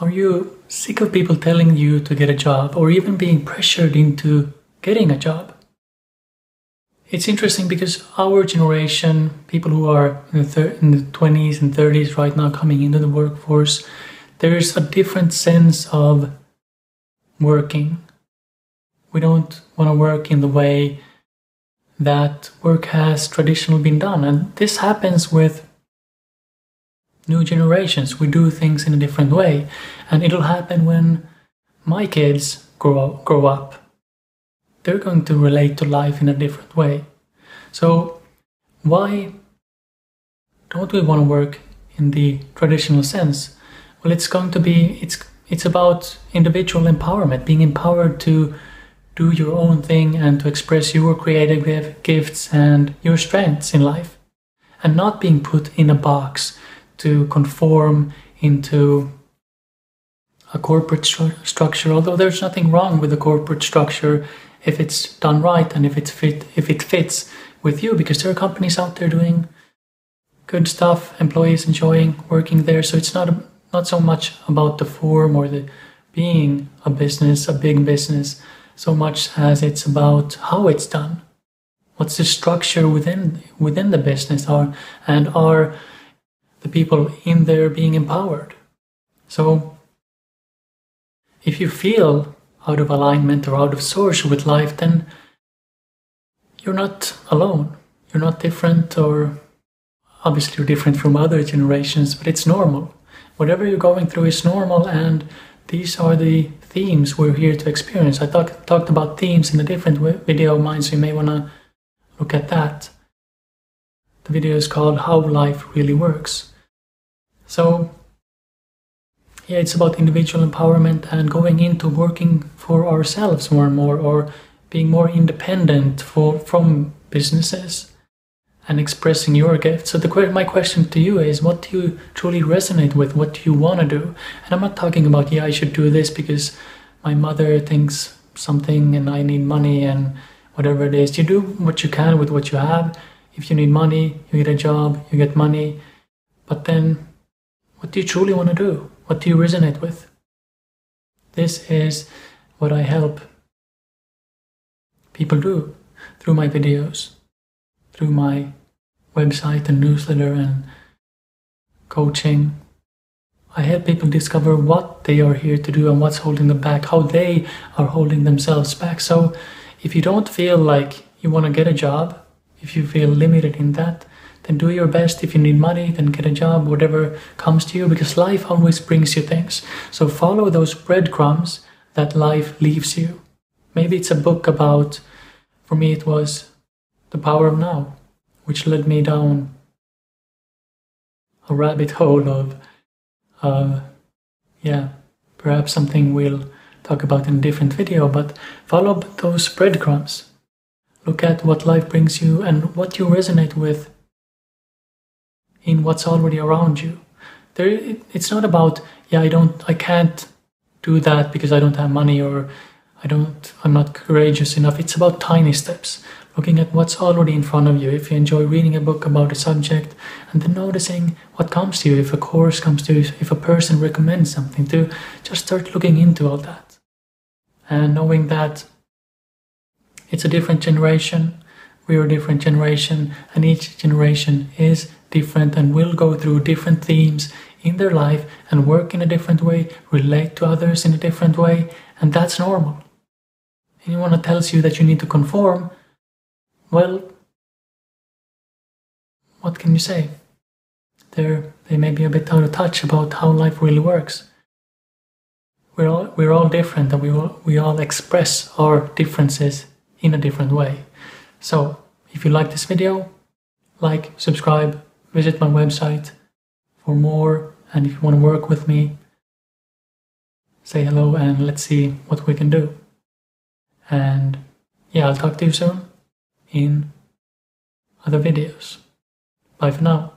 Are you sick of people telling you to get a job or even being pressured into getting a job? It's interesting because our generation, people who are in the, thir- in the 20s and 30s right now coming into the workforce, there's a different sense of working. We don't want to work in the way that work has traditionally been done. And this happens with new generations. We do things in a different way. And it'll happen when my kids grow, grow up. They're going to relate to life in a different way. So, why don't we want to work in the traditional sense? Well, it's going to be, it's, it's about individual empowerment, being empowered to do your own thing and to express your creative gifts and your strengths in life and not being put in a box to conform into a corporate stru- structure although there's nothing wrong with the corporate structure if it's done right and if it's fit if it fits with you because there are companies out there doing good stuff employees enjoying working there so it's not a, not so much about the form or the being a business a big business so much as it's about how it's done. What's the structure within within the business are and are the people in there being empowered? So if you feel out of alignment or out of source with life, then you're not alone. You're not different or obviously you're different from other generations, but it's normal. Whatever you're going through is normal and these are the themes we're here to experience. I talk, talked about themes in a different video of mine, so you may want to look at that. The video is called How Life Really Works. So, yeah, it's about individual empowerment and going into working for ourselves more and more, or being more independent for, from businesses and expressing your gift. So the my question to you is, what do you truly resonate with? What do you want to do? And I'm not talking about yeah, I should do this because my mother thinks something and I need money and whatever it is. You do what you can with what you have. If you need money, you get a job, you get money. But then, what do you truly want to do? What do you resonate with? This is what I help people do through my videos through my website and newsletter and coaching. I help people discover what they are here to do and what's holding them back, how they are holding themselves back. So, if you don't feel like you want to get a job, if you feel limited in that, then do your best. If you need money, then get a job, whatever comes to you, because life always brings you things. So, follow those breadcrumbs that life leaves you. Maybe it's a book about, for me, it was the power of now, which led me down a rabbit hole of, uh, yeah, perhaps something we'll talk about in a different video, but follow those breadcrumbs. Look at what life brings you and what you resonate with in what's already around you. There, it's not about, yeah, I don't, I can't do that because I don't have money or I don't, I'm not courageous enough. It's about tiny steps looking at what's already in front of you. If you enjoy reading a book about a subject and then noticing what comes to you, if a course comes to you, if a person recommends something, to just start looking into all that. And knowing that it's a different generation, we're a different generation, and each generation is different and will go through different themes in their life and work in a different way, relate to others in a different way, and that's normal. Anyone that tells you that you need to conform well, what can you say? They're, they may be a bit out of touch about how life really works. We're all, we're all different and we all, we all express our differences in a different way. So, if you like this video, like, subscribe, visit my website for more, and if you want to work with me, say hello and let's see what we can do. And yeah, I'll talk to you soon in other videos. Bye for now.